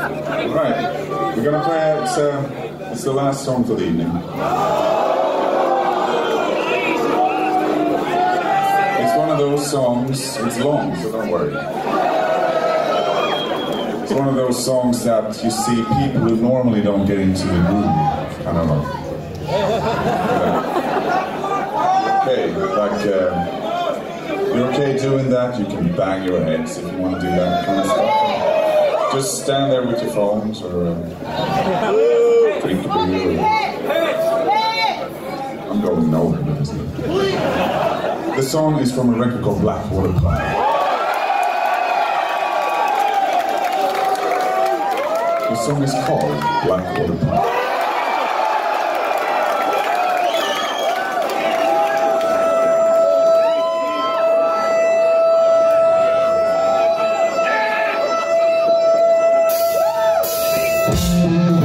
Right, we're gonna play it. It's, uh, it's the last song for the evening. It's one of those songs. It's long, so don't worry. It's one of those songs that you see people who normally don't get into the groove. I don't know. Okay, like. Uh, you're okay doing that, you can bang your heads if you want to do that kind of stuff. Just stand there with your phones or uh, drink a beer. Or... I'm going nowhere with this. The song is from a record called Blackwater Park. The song is called Blackwater Park. Música